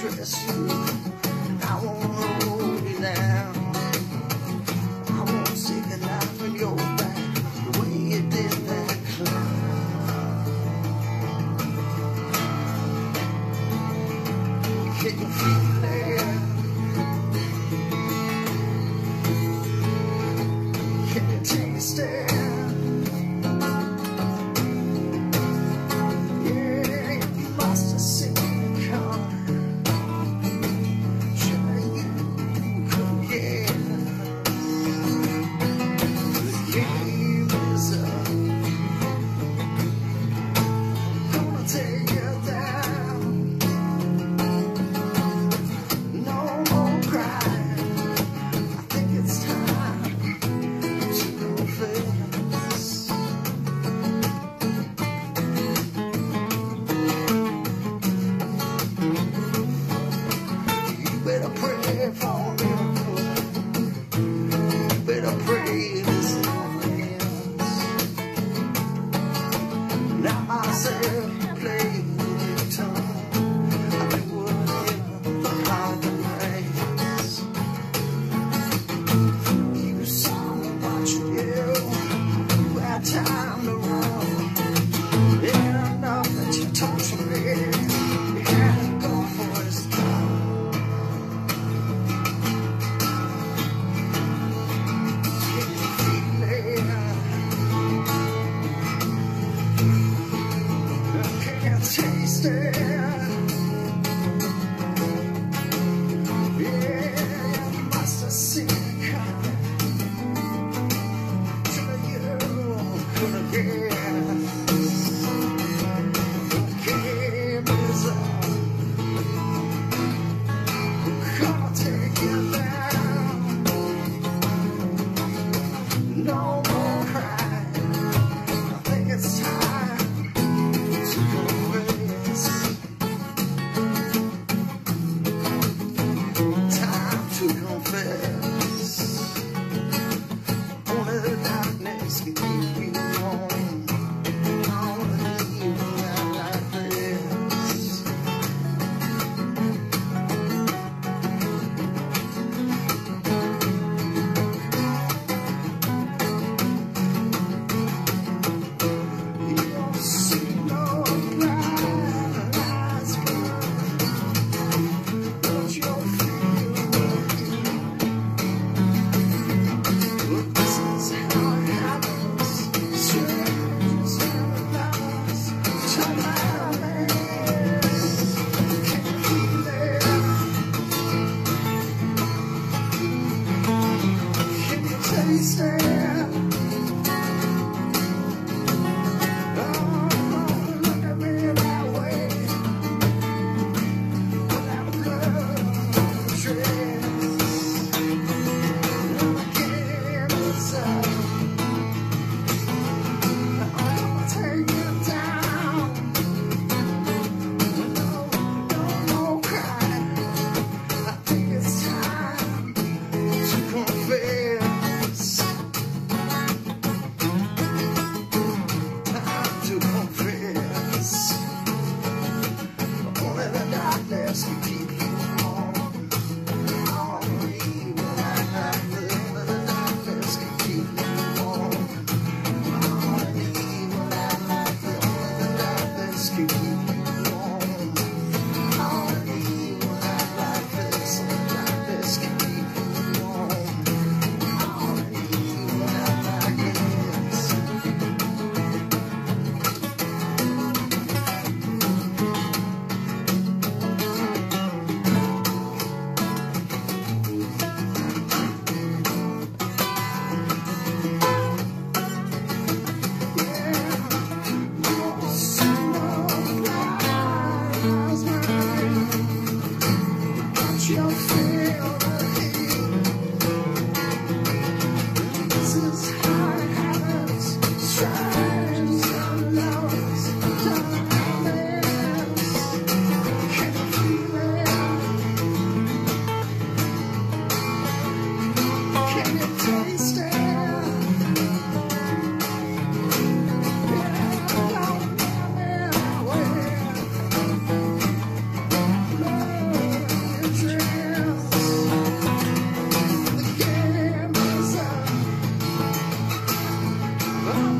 trust you. I won't hold you down. I won't say goodnight from your back the way you did that clown. Can you feel wasted your. Huh?